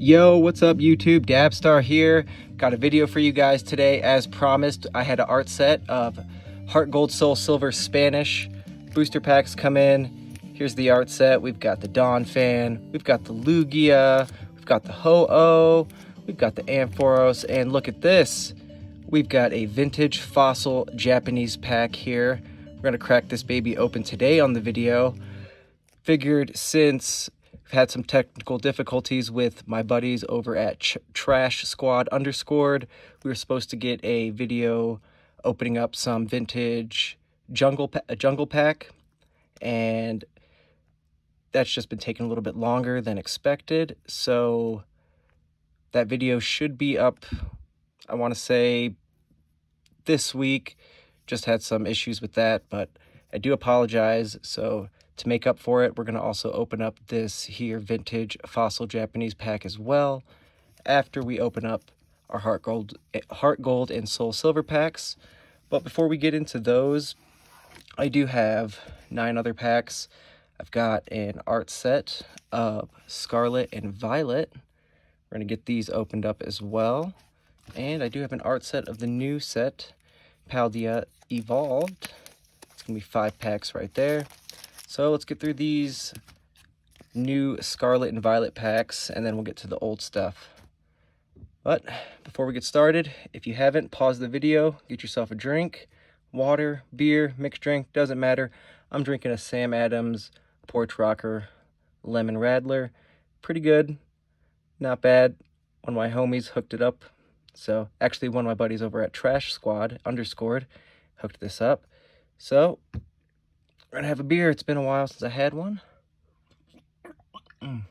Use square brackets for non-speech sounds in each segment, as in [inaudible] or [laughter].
Yo, what's up YouTube? Dabstar here. Got a video for you guys today. As promised, I had an art set of Heart Gold Soul Silver Spanish. Booster packs come in. Here's the art set. We've got the Donphan. We've got the Lugia. We've got the Ho-Oh. We've got the Ampharos. And look at this. We've got a vintage fossil Japanese pack here. We're going to crack this baby open today on the video. Figured since I've had some technical difficulties with my buddies over at Ch Trash Squad Underscored. We were supposed to get a video opening up some vintage jungle pa jungle pack, and that's just been taking a little bit longer than expected. So that video should be up, I want to say, this week. Just had some issues with that, but I do apologize. So to make up for it, we're going to also open up this here vintage fossil Japanese pack as well after we open up our heart gold, heart gold and soul silver packs. But before we get into those, I do have nine other packs. I've got an art set of Scarlet and Violet. We're going to get these opened up as well. And I do have an art set of the new set, Paldea Evolved. It's going to be five packs right there. So let's get through these new Scarlet and Violet packs, and then we'll get to the old stuff. But before we get started, if you haven't, pause the video, get yourself a drink, water, beer, mixed drink, doesn't matter. I'm drinking a Sam Adams Porch Rocker Lemon Radler. Pretty good, not bad. One of my homies hooked it up. So actually one of my buddies over at Trash Squad, underscored, hooked this up. So we're gonna have a beer. It's been a while since I had one. Mm.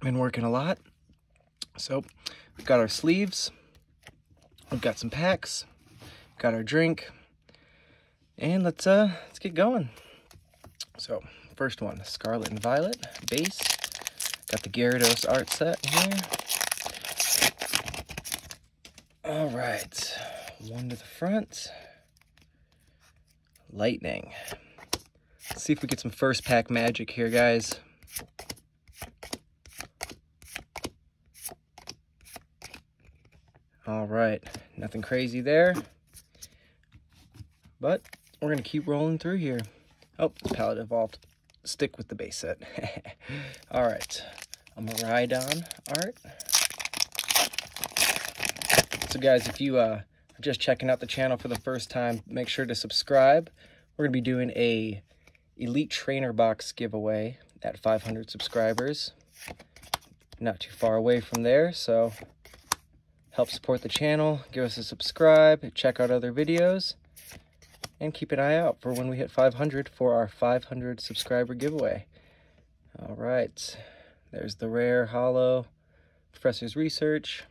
Been working a lot. So we've got our sleeves. We've got some packs. Got our drink. And let's uh let's get going. So first one, Scarlet and Violet base. Got the Gyarados art set here. All right, one to the front lightning. Let's see if we get some first pack magic here, guys. All right, nothing crazy there. But we're going to keep rolling through here. Oh, the Paldea Evolved. Stick with the base set. [laughs] All right, a Miraidon art. So guys, if you uh, just checking out the channel for the first time, make sure to subscribe. We're going to be doing a Elite Trainer Box giveaway at 500 subscribers. Not too far away from there, so help support the channel, give us a subscribe, check out other videos, and keep an eye out for when we hit 500 for our 500 subscriber giveaway. All right, there's the rare hollow Professor's Research.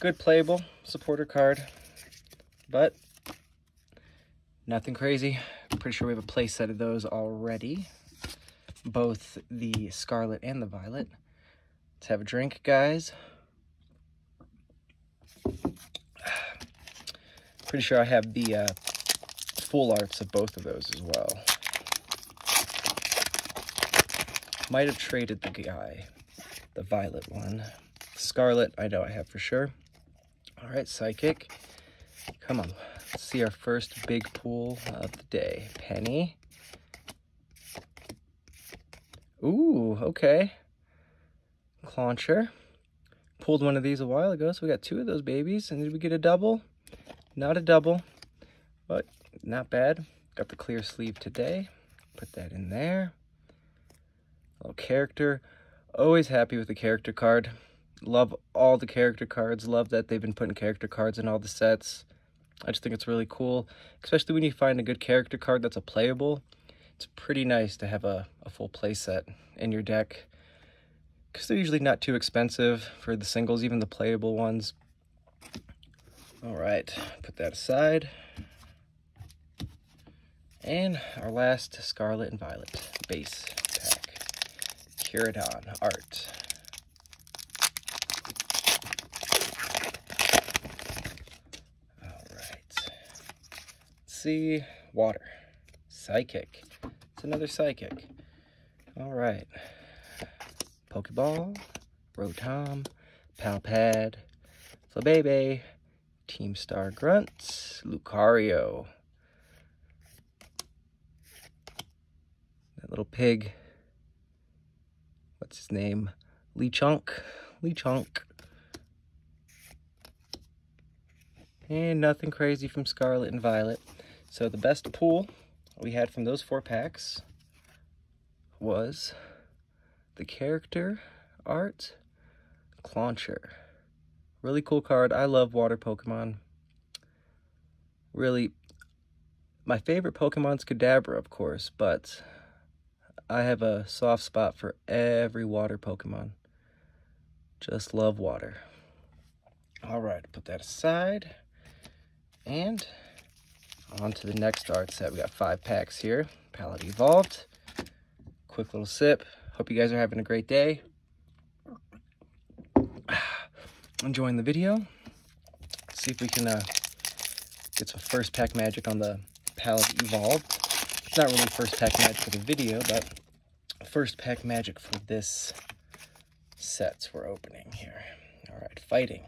Good playable supporter card, but nothing crazy. Pretty sure we have a play set of those already. Both the Scarlet and the Violet. Let's have a drink, guys. Pretty sure I have the uh, full arts of both of those as well. Might have traded the guy, the Violet one. Scarlet, I know I have for sure. All right, Psychic. Come on. Let's see our first big pool of the day. Penny. Ooh, okay. Clauncher. Pulled one of these a while ago, so we got two of those babies. And did we get a double? Not a double, but not bad. Got the clear sleeve today. Put that in there. Little character. Always happy with the character card. Love all the character cards. Love that they've been putting character cards in all the sets. I just think it's really cool, especially when you find a good character card that's a playable. It's pretty nice to have a, a full play set in your deck because they're usually not too expensive for the singles, even the playable ones. All right, put that aside. And our last Scarlet and Violet base pack. Koraidon art. See. Water. Psychic. It's another psychic. All right. Pokeball, Rotom, Palpad, Flabebe, Team Star Grunts, Lucario. That little pig. What's his name? Lechonk. Lechonk. And nothing crazy from Scarlet and Violet. So the best pull we had from those four packs was the character art Clauncher. Really cool card. I love water Pokemon. Really, my favorite Pokemon's Kadabra, of course, but I have a soft spot for every water Pokemon. Just love water. All right, put that aside. And on to the next art set. We got five packs here. Paldea Evolved. Quick little sip. Hope you guys are having a great day. [sighs] Enjoying the video. see if we can uh, get some first pack magic on the Paldea Evolved. It's not really first pack magic for the video, but first pack magic for this sets we're opening here. All right, fighting.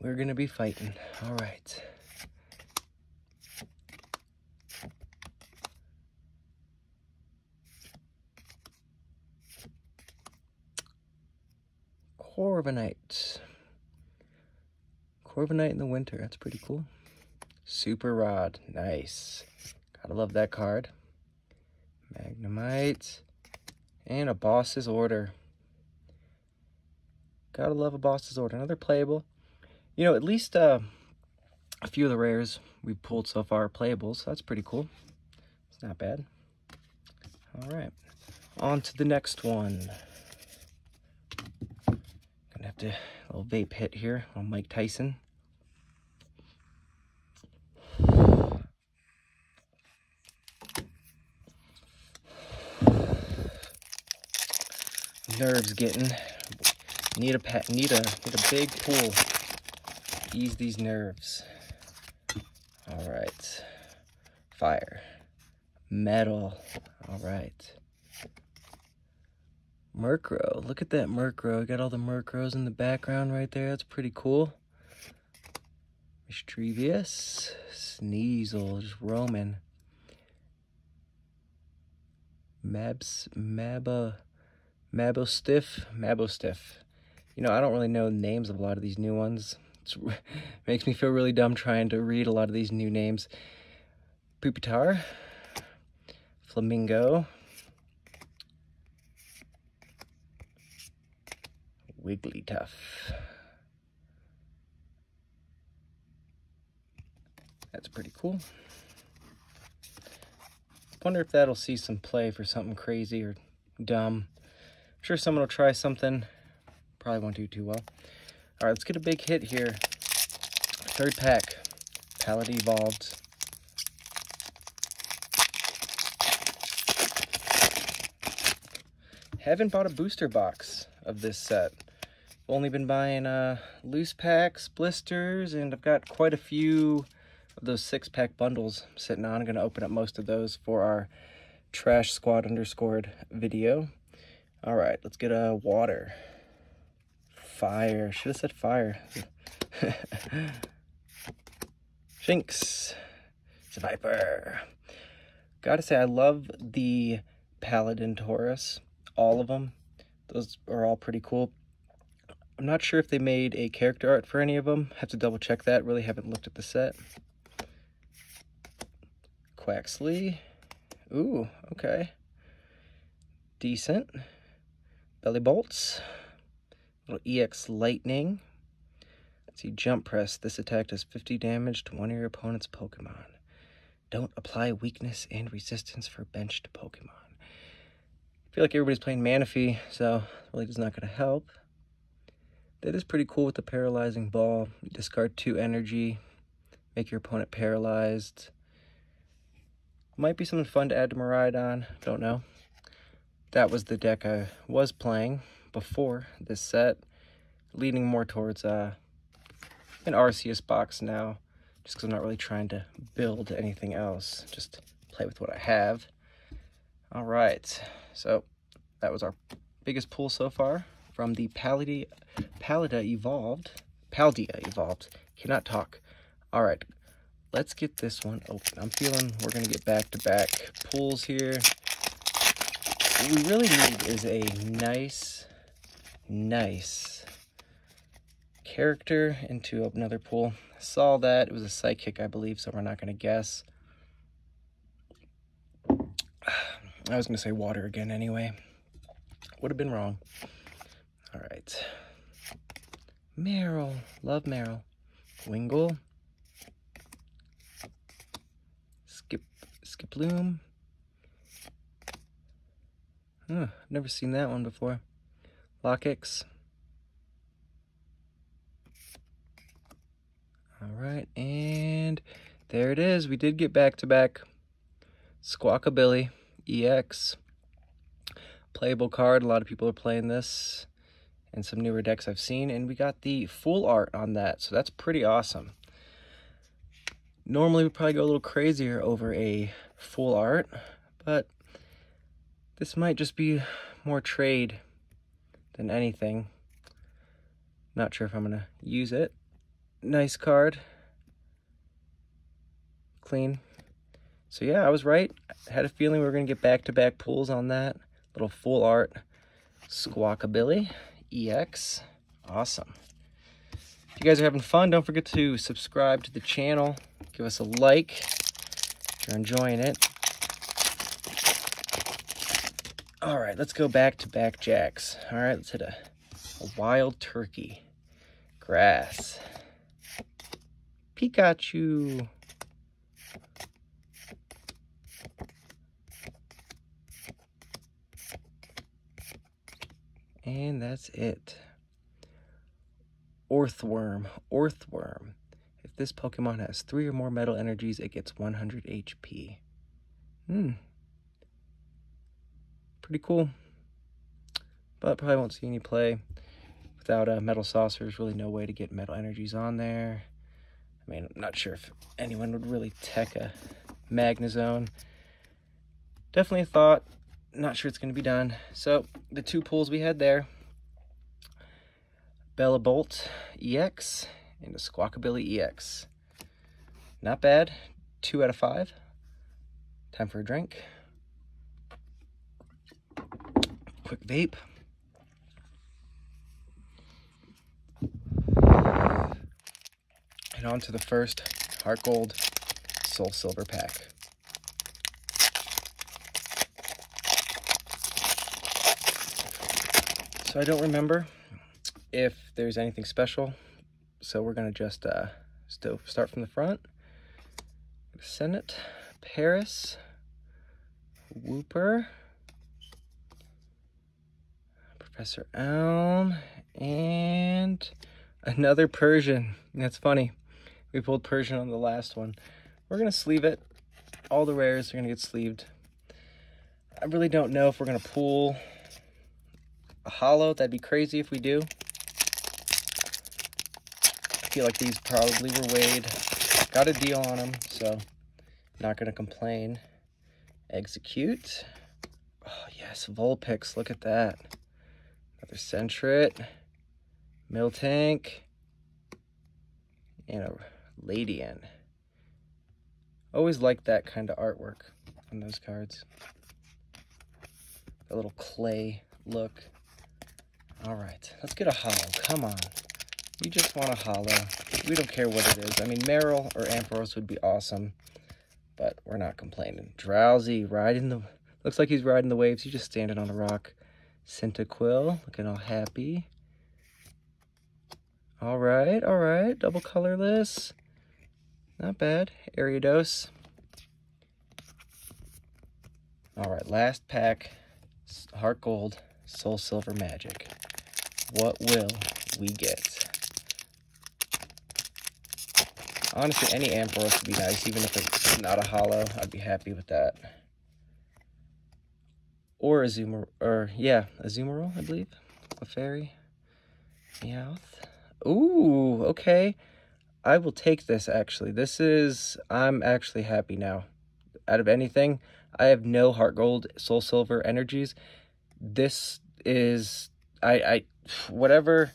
We're gonna be fighting. All right. Corviknight. Corviknight in the winter. That's pretty cool. Super Rod. Nice. Gotta love that card. Magnemite. And a Boss's Order. Gotta love a Boss's Order. Another playable. You know, at least uh, a few of the rares we've pulled so far are playable, so that's pretty cool. It's not bad. All right. On to the next one a little vape hit here on Mike Tyson. Nerves getting. Need a pet. Need a need a big pull. Ease these nerves. All right. Fire. Metal. All right. Murkrow. Look at that Murkrow. Got all the Murkrows in the background right there. That's pretty cool. Mischievous. Sneasel. Just roaming. Mabs. Maba. Mabosstiff. Mabosstiff. You know, I don't really know the names of a lot of these new ones. It [laughs] makes me feel really dumb trying to read a lot of these new names. Pupitar. Flamigo. Wigglytuff. That's pretty cool. Wonder if that'll see some play for something crazy or dumb. I'm sure someone will try something. Probably won't do too well. All right, let's get a big hit here. Third pack, Paldea Evolved. Haven't bought a booster box of this set only been buying uh, loose packs, blisters, and I've got quite a few of those six pack bundles sitting on. I'm going to open up most of those for our Trash Squad underscored video. All right, let's get a water. Fire. Should have said fire. [laughs] Shinx. It's a Viper. Gotta say, I love the Paldean Tauros. All of them. Those are all pretty cool. I'm not sure if they made a character art for any of them. Have to double check that. Really haven't looked at the set. Quaxly. Ooh, okay. Decent. Bellibolts. Little EX Lightning. Let's see, Jump Press. This attack does 50 damage to one of your opponent's Pokemon. Don't apply weakness and resistance for benched Pokemon. I feel like everybody's playing Manaphy, so really is not going to help. That is pretty cool with the paralyzing ball. You discard two energy, make your opponent paralyzed. Might be something fun to add to Miraidon, don't know. That was the deck I was playing before this set, leaning more towards uh, an Arceus box now, just because I'm not really trying to build anything else, just play with what I have. All right, so that was our biggest pull so far from the Pallida, Pallida Evolved. Paldea Evolved. Cannot talk. All right, let's get this one open. I'm feeling we're going to get back-to-back -back pulls here. What we really need is a nice, nice character into another pool. saw that. It was a psychic, I believe, so we're not going to guess. [sighs] I was going to say water again anyway. Would have been wrong. All right. Marill. Love Marill. Wingull. Skip, Skiploom. Huh, never seen that one before. Lokix. All right, and there it is. We did get back-to-back -back Squawkabilly EX. Playable card. A lot of people are playing this and some newer decks I've seen. And we got the full art on that, so that's pretty awesome. Normally, we probably go a little crazier over a full art, but this might just be more trade than anything. Not sure if I'm going to use it. Nice card. Clean. So yeah, I was right. I had a feeling we were going to get back-to-back -back pulls on that. Little full art Squawkabilly EX. Awesome. If you guys are having fun, don't forget to subscribe to the channel. Give us a like if you're enjoying it. All right, let's go back to back jacks. All right, let's hit a, a wild turkey. Grass. Pikachu. And that's it. Orthworm. Orthworm. If this Pokemon has three or more metal energies, it gets 100 HP. Hmm. Pretty cool. But probably won't see any play. Without a Metal Saucer, there's really no way to get metal energies on there. I mean, I'm not sure if anyone would really tech a Magnezone. Definitely a thought not sure it's going to be done. So the two pulls we had there, Bellibolt EX and the Squawkabilly EX. Not bad. Two out of five. Time for a drink. Quick vape. And on to the first Heart Gold Soul Silver pack. So I don't remember if there's anything special. So we're gonna just uh, still start from the front. Sentret, Paras, Wooper, Professor Elm, and another Persian. That's funny. We pulled Persian on the last one. We're gonna sleeve it. All the rares are gonna get sleeved. I really don't know if we're gonna pull a hollow. That'd be crazy if we do. I feel like these probably were weighed. Got a deal on them, so not going to complain. Exeggcute. Oh, yes, Vulpix. Look at that. Another Sentret. Miltank. And a Ledian. Always like that kind of artwork on those cards. A little clay look. All right, let's get a holo. Come on. We just want a holo. We don't care what it is. I mean, Marill or Ampharos would be awesome, but we're not complaining. Drowzee, riding the... Looks like he's riding the waves. He's just standing on a rock. Cyndaquil, looking all happy. All right, all right. Double colorless. Not bad. Ariados. All right, last pack. Heart Gold, Soul Silver Magic what will we get? Honestly, any Ampharos would be nice, even if it's not a hollow. I'd be happy with that. Or a Zoomer, or yeah, a Azumarill, I believe. A fairy. Meowth. Ooh, okay. I will take this, actually. This is, I'm actually happy now. Out of anything, I have no Heart Gold, Soul Silver energies. This is, I, I, whatever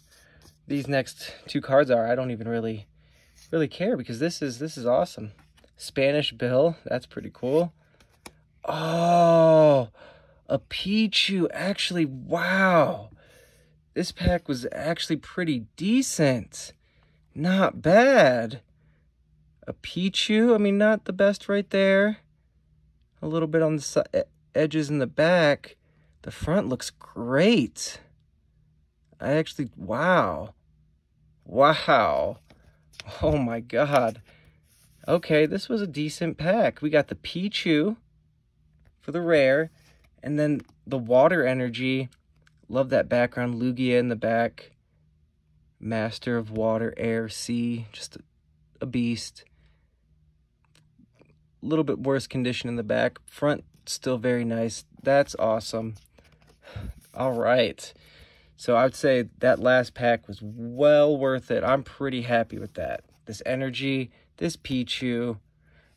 these next two cards are, I don't even really, really care because this is, this is awesome. Spanish Bill, that's pretty cool. Oh, a Pichu, actually, wow. This pack was actually pretty decent. Not bad. A Pichu, I mean, not the best right there. A little bit on the edges in the back. The front looks great. I actually, wow. Wow. Oh my God. Okay, this was a decent pack. We got the Pichu for the rare, and then the water energy. Love that background. Lugia in the back. Master of water, air, sea. Just a, beast. A little bit worse condition in the back. Front still very nice. That's awesome. [sighs] All right. So I would say that last pack was well worth it. I'm pretty happy with that. This energy, this Pichu.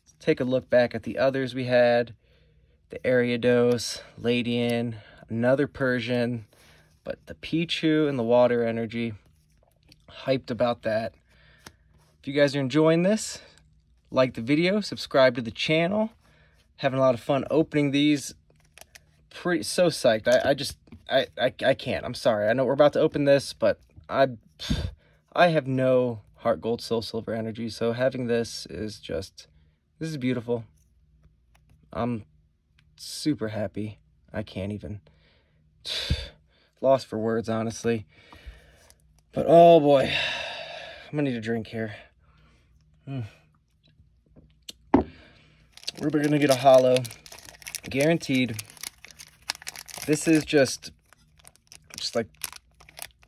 Let's take a look back at the others we had. The Ariados, Ledian, another Persian, but the Pichu and the water energy. Hyped about that. If you guys are enjoying this, like the video, subscribe to the channel. Having a lot of fun opening these. Pretty so psyched. I, I just I, I I can't. I'm sorry. I know we're about to open this, but I I have no heart gold soul silver energy, so having this is just this is beautiful. I'm super happy. I can't even [sighs] lost for words, honestly. But oh boy, I'm gonna need a drink here. Mm. We're gonna get a hollow, guaranteed. This is just, just like,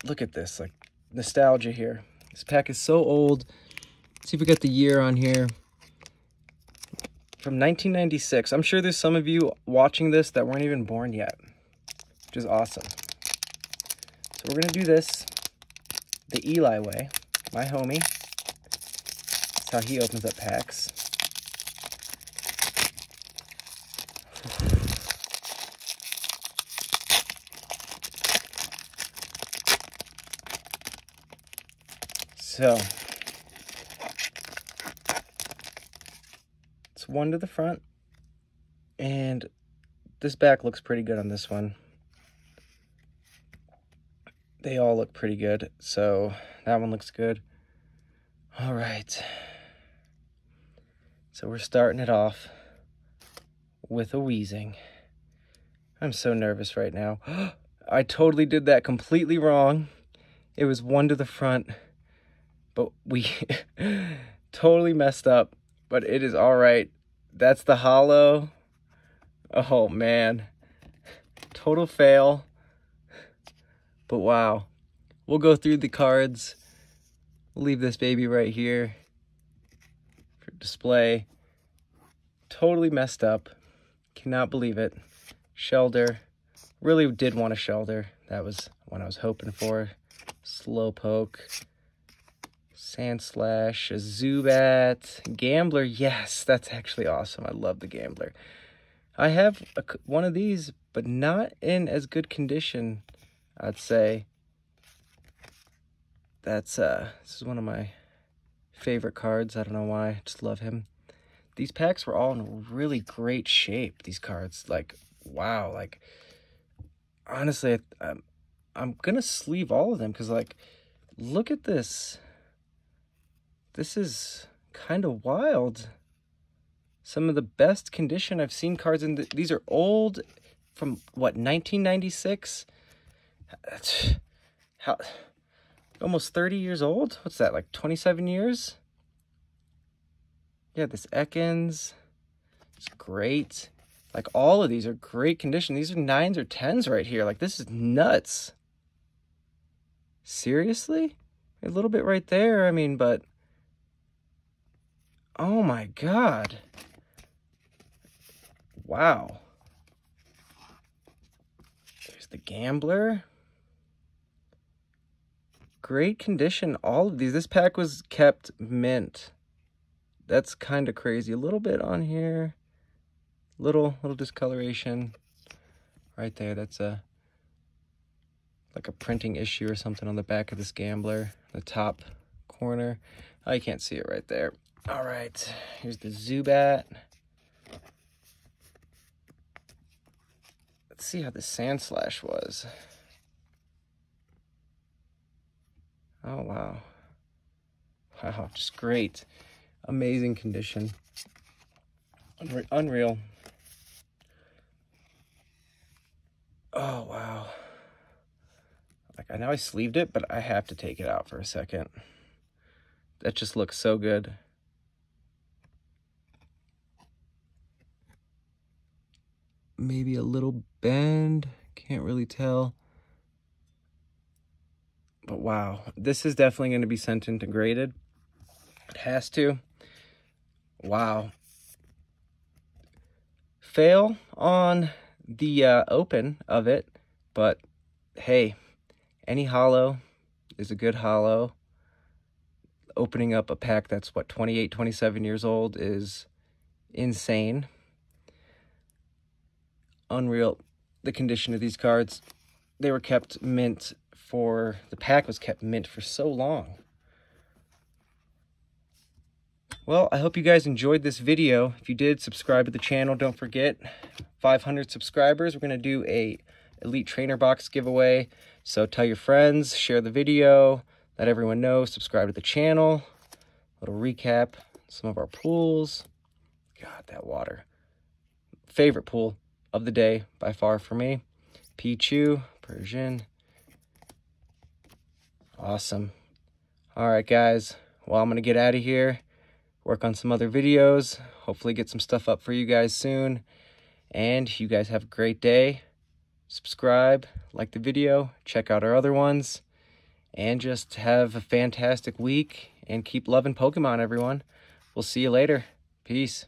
look at this, like nostalgia here. This pack is so old. Let's see if we got the year on here. From 1996. I'm sure there's some of you watching this that weren't even born yet, which is awesome. So we're gonna do this the Eli way, my homie. That's how he opens up packs. So, it's one to the front, and this back looks pretty good on this one. They all look pretty good, so that one looks good. All right. So we're starting it off with a wheezing. I'm so nervous right now. [gasps] I totally did that completely wrong. It was one to the front but we [laughs] totally messed up, but it is all right. That's the hollow. Oh man, total fail. But wow, we'll go through the cards. We'll leave this baby right here for display. Totally messed up. Cannot believe it. Shellder. Really did want a Shellder. That was what I was hoping for. Slowpoke. Sandslash, a Zubat, Gambler. Yes, that's actually awesome. I love the Gambler. I have a, one of these, but not in as good condition, I'd say. That's, uh, this is one of my favorite cards. I don't know why. I just love him. These packs were all in really great shape, these cards. Like, wow. Like, honestly, I'm, I'm going to sleeve all of them because, like, look at this this is kind of wild. Some of the best condition I've seen cards in. The, these are old from, what, 1996? That's [sighs] How, almost 30 years old? What's that, like 27 years? Yeah, this Ekans. It's great. Like, all of these are great condition. These are 9s or 10s right here. Like, this is nuts. Seriously? A little bit right there, I mean, but Oh my god. Wow. There's the gambler. Great condition, all of these. This pack was kept mint. That's kind of crazy. A little bit on here. Little, little discoloration. Right there, that's a like a printing issue or something on the back of this gambler, the top corner. Oh, can't see it right there. All right, here's the Zubat. Let's see how the Sandslash was. Oh, wow. Wow, just great. Amazing condition. Unre unreal. Oh, wow. Like, I know I sleeved it, but I have to take it out for a second. That just looks so good. Maybe a little bend. Can't really tell. But wow, this is definitely going to be sent into graded. It has to. Wow. Fail on the uh, open of it, but hey, any hollow is a good hollow. Opening up a pack that's what 28, 27 years old is insane. Unreal. The condition of these cards, they were kept mint for the pack was kept mint for so long. Well, I hope you guys enjoyed this video. If you did, subscribe to the channel. Don't forget, 500 subscribers, we're going to do a Elite Trainer Box giveaway. So tell your friends, share the video, let everyone know, subscribe to the channel. Little recap, some of our pools. God, that water. Favorite pool of the day by far for me. Pichu, Persian. Awesome. All right, guys. Well, I'm going to get out of here work on some other videos, hopefully get some stuff up for you guys soon. And you guys have a great day. Subscribe, like the video, check out our other ones, and just have a fantastic week and keep loving Pokemon, everyone. We'll see you later. Peace.